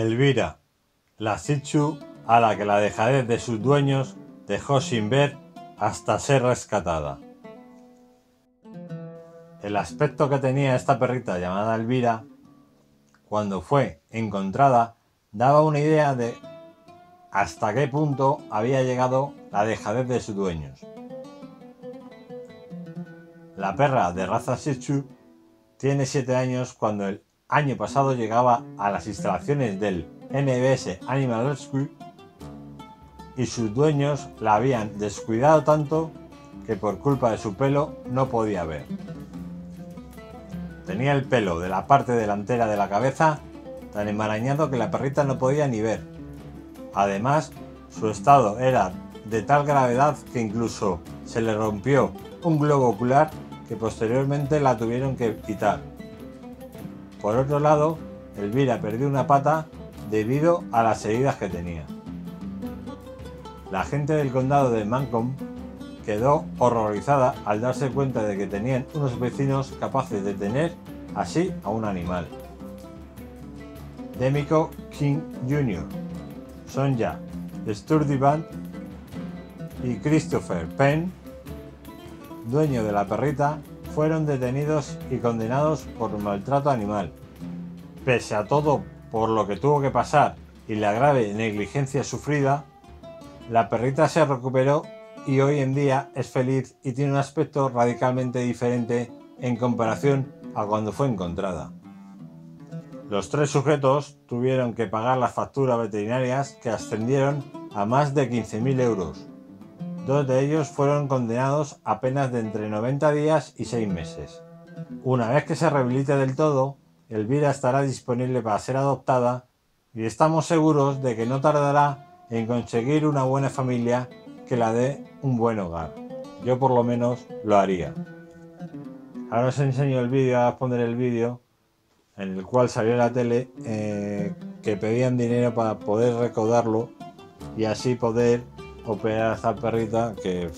Elvira, la Sichu a la que la dejadez de sus dueños dejó sin ver hasta ser rescatada. El aspecto que tenía esta perrita llamada Elvira, cuando fue encontrada, daba una idea de hasta qué punto había llegado la dejadez de sus dueños. La perra de raza Shih tiene 7 años cuando el año pasado llegaba a las instalaciones del NBS Animal Rescue y sus dueños la habían descuidado tanto que por culpa de su pelo no podía ver. Tenía el pelo de la parte delantera de la cabeza tan enmarañado que la perrita no podía ni ver. Además, su estado era de tal gravedad que incluso se le rompió un globo ocular que posteriormente la tuvieron que quitar. Por otro lado, Elvira perdió una pata debido a las heridas que tenía. La gente del condado de Mancomb quedó horrorizada al darse cuenta de que tenían unos vecinos capaces de tener así a un animal. Demico King Jr., Sonja Sturdyvant y Christopher Penn, dueño de la perrita, fueron detenidos y condenados por maltrato animal. Pese a todo por lo que tuvo que pasar y la grave negligencia sufrida, la perrita se recuperó y hoy en día es feliz y tiene un aspecto radicalmente diferente en comparación a cuando fue encontrada. Los tres sujetos tuvieron que pagar las facturas veterinarias que ascendieron a más de 15.000 euros. Dos de ellos fueron condenados a penas de entre 90 días y 6 meses. Una vez que se rehabilite del todo, Elvira estará disponible para ser adoptada y estamos seguros de que no tardará en conseguir una buena familia que la dé un buen hogar. Yo por lo menos lo haría. Ahora os enseño el vídeo, a poner el vídeo en el cual salió la tele eh, que pedían dinero para poder recaudarlo y así poder operar a perrita que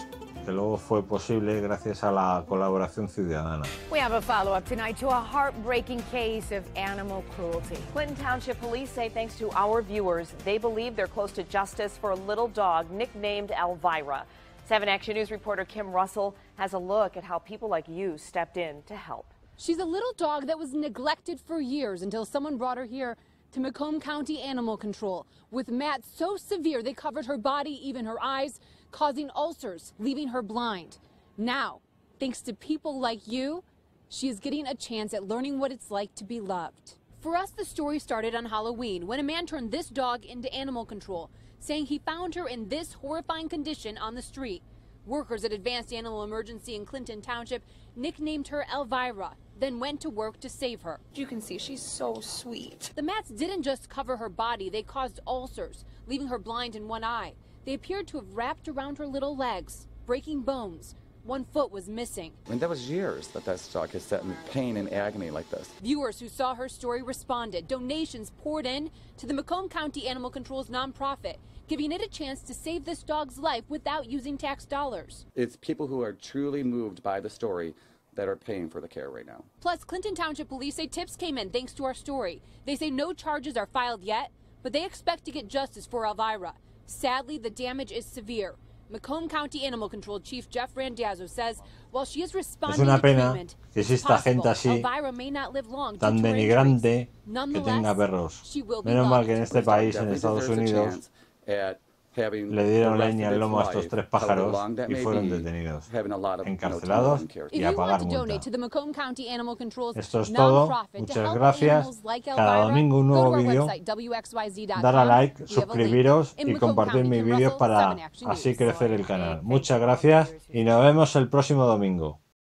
que luego fue posible gracias a la colaboración ciudadana. We have a follow-up tonight to a heartbreaking case of animal cruelty. Clinton Township police say thanks to our viewers, they believe they're close to justice for a little dog nicknamed Elvira. 7 Action News reporter Kim Russell has a look at how people like you stepped in to help. She's a little dog that was neglected for years until someone brought her here to Macomb County Animal Control with mats so severe they covered her body, even her eyes, causing ulcers, leaving her blind. Now, thanks to people like you, she is getting a chance at learning what it's like to be loved. For us, the story started on Halloween when a man turned this dog into animal control, saying he found her in this horrifying condition on the street. Workers at Advanced Animal Emergency in Clinton Township nicknamed her Elvira, then went to work to save her. You can see she's so sweet. The mats didn't just cover her body, they caused ulcers, leaving her blind in one eye. They appeared to have wrapped around her little legs, breaking bones. One foot was missing. I mean, that was years that that dog has sat in pain and agony like this. Viewers who saw her story responded. Donations poured in to the Macomb County Animal Control's nonprofit, giving it a chance to save this dog's life without using tax dollars. It's people who are truly moved by the story that are paying for the care right now. Plus, Clinton Township Police say tips came in thanks to our story. They say no charges are filed yet, but they expect to get justice for Elvira. Sadly, the damage is severe. Macomb County Animal Control Chief Jeff Randazzo says while she is responding es una to pena treatment, que it's exista gente possible así Elvira may not live long due tan denigrante que Nonetheless, tenga perros. she will be Menos mal que en loved. este país, en Estados Unidos, le dieron leña al lomo a estos tres pájaros y fueron detenidos, encarcelados y a pagar multa. Esto es todo. Muchas gracias. Cada domingo un nuevo vídeo. Dar a like, suscribiros y compartir mis vídeos para 7 Action así crecer el canal. Muchas gracias y nos vemos el próximo domingo.